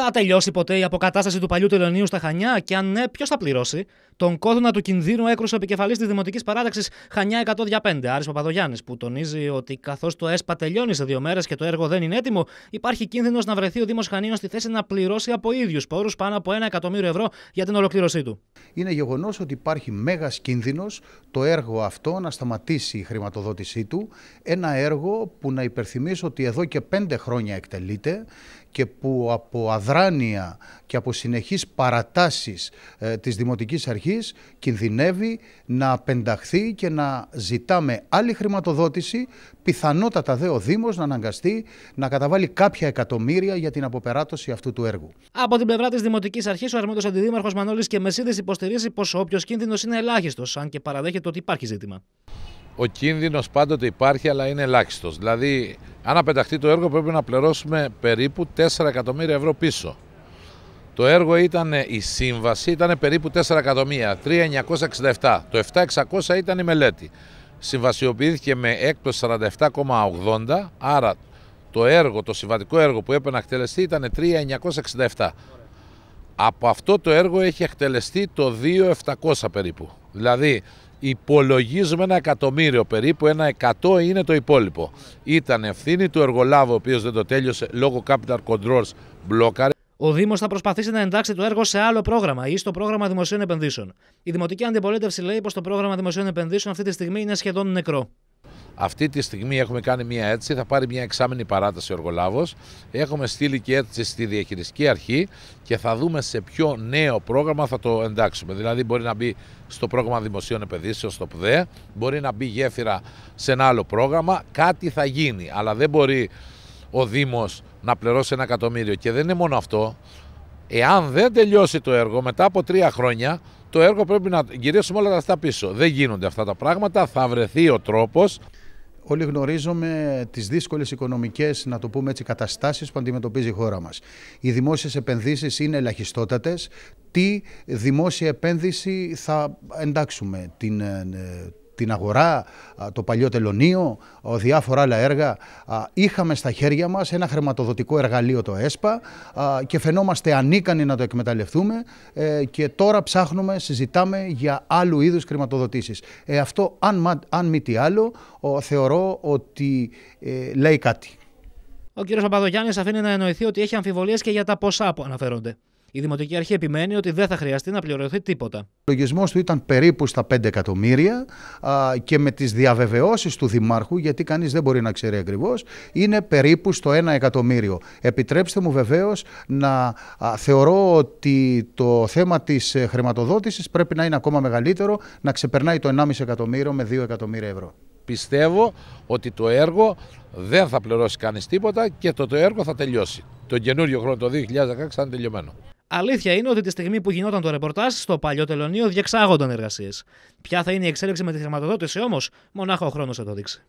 Θα τελειώσει ποτέ η αποκατάσταση του παλιού τελωνίου στα Χανιά και αν ναι, ποιος θα πληρώσει; Τον κόδωνα του κινδύνου έκρουσε ο επικεφαλής της Δημοτικής Παράταξης Χανιά 105, Άρης Παπαδογιάννης, που τονίζει ότι καθώς το ΕΣΠΑ τελειώνει σε δύο μέρες και το έργο δεν είναι έτοιμο, υπάρχει κίνδυνος να βρεθεί ο Δήμος Χανίων στη θέση να πληρώσει από ίδιους πόρους πάνω από ένα εκατομμύριο ευρώ για την ολοκλήρωσή του. Είναι γεγονός ότι υπάρχει μέγας κίνδυνος το έργο αυτό να σταματήσει η χρηματοδότησή του. Ένα έργο που να υπερθυμίσω ότι εδώ και πέντε χρόνια εκτελείται και που από αδράνεια και από συνεχείς παρατάσεις ε, της Δημοτικής Αρχής κινδυνεύει να απενταχθεί και να ζητάμε άλλη χρηματοδότηση, πιθανότατα δε ο Δήμος να αναγκαστεί να καταβάλει κάποια εκατομμύρια για την αποπεράτωση αυτού του έργου. Από την πλευρά της Δημοτικής Αρχής, ο αρμόδιος αντιδήμαρχος Μανώλης και Μεσίδης υποστηρίζει πως όποιος κίνδυνος είναι ελάχιστος, αν και παραδέχεται ότι υπάρχει ζήτημα ο κίνδυνος πάντοτε υπάρχει αλλά είναι ελάχιστος. Δηλαδή αν απεταχθεί το έργο πρέπει να πληρώσουμε περίπου 4 εκατομμύρια ευρώ πίσω. Το έργο ήταν, η σύμβαση ήταν περίπου 4 εκατομμύρια, 3.967. Το 7.600 ήταν η μελέτη. Συμβασιοποιήθηκε με έκπτωση 47,80, άρα το έργο, το συμβατικό έργο που έπρεπε να εκτελεστεί ήταν 3.967. Από αυτό το έργο έχει εκτελεστεί το 2.700 περίπου. Δηλαδή υπολογίζουμε ένα εκατομμύριο περίπου, ένα εκατό είναι το υπόλοιπο. Ήταν ευθύνη του εργολάβου, ο οποίος δεν το τέλειωσε λόγω capital controls μπλόκαρε. Ο Δήμος θα προσπαθήσει να εντάξει το έργο σε άλλο πρόγραμμα ή στο πρόγραμμα δημοσίων επενδύσεων. Η Δημοτική Αντιπολίτευση λέει πως το πρόγραμμα δημοσίων επενδύσεων αυτή τη στιγμή είναι σχεδόν νεκρό. Αυτή τη στιγμή έχουμε κάνει μια έτσι, θα πάρει μια εξάμενη παράταση ο εργολάβο. Έχουμε στείλει και έτσι στη διαχειριστική αρχή και θα δούμε σε ποιο νέο πρόγραμμα θα το εντάξουμε. Δηλαδή, μπορεί να μπει στο πρόγραμμα δημοσίων επενδύσεων, στο ΠΔΕ, μπορεί να μπει γέφυρα σε ένα άλλο πρόγραμμα. Κάτι θα γίνει, αλλά δεν μπορεί ο Δήμος να πληρώσει ένα εκατομμύριο. Και δεν είναι μόνο αυτό. Εάν δεν τελειώσει το έργο μετά από τρία χρόνια, το έργο πρέπει να γυρίσουμε όλα τα αυτά πίσω. Δεν γίνονται αυτά τα πράγματα. Θα βρεθεί ο τρόπος Όλοι γνωρίζουμε τις δύσκολες οικονομικές, να το πούμε έτσι, καταστάσεις που αντιμετωπίζει η χώρα μας. Οι δημόσιες επενδύσεις είναι ελαχιστότατες. Τι δημόσια επένδυση θα εντάξουμε, την, ε, την αγορά, το παλιό τελωνίο, διάφορα άλλα έργα. Είχαμε στα χέρια μας ένα χρηματοδοτικό εργαλείο το ΕΣΠΑ και φαινόμαστε ανίκανοι να το εκμεταλλευτούμε ε, και τώρα ψάχνουμε, συζητάμε για άλλου είδους χρηματοδοτήσεις. Ε, αυτό, αν, αν μη τι άλλο, θεωρώ ότι ε, λέει κάτι. Ο κ. Παπαδογιάννης αφήνει να εννοηθεί ότι έχει αμφιβολίες και για τα ποσά που αναφέρονται. Η Δημοτική Αρχή επιμένει ότι δεν θα χρειαστεί να πληρωθεί τίποτα. Ο λογισμός του ήταν περίπου στα 5 εκατομμύρια και με τις διαβεβαιώσεις του Δημάρχου, γιατί κανείς δεν μπορεί να ξέρει ακριβώς, είναι περίπου στο 1 εκατομμύριο. Επιτρέψτε μου βεβαίως να θεωρώ ότι το θέμα της ε, χρηματοδότησης πρέπει να είναι ακόμα μεγαλύτερο, να ξεπερνάει το 1,5 εκατομμύριο με 2 εκατομμύρια ευρώ. Πιστεύω ότι το έργο δεν θα πληρώσει κανείς τίποτα και το, το έργο θα τελειώσει. Το καινούριο χρόνο, το 2016, θα είναι τελειωμένο. Αλήθεια είναι ότι τη στιγμή που γινόταν το ρεπορτάζ στο παλιό τελωνίο διεξάγονταν εργασίες. Ποια θα είναι η εξέλιξη με τη χρηματοδότηση όμως, μονάχα ο χρόνος θα το δείξει.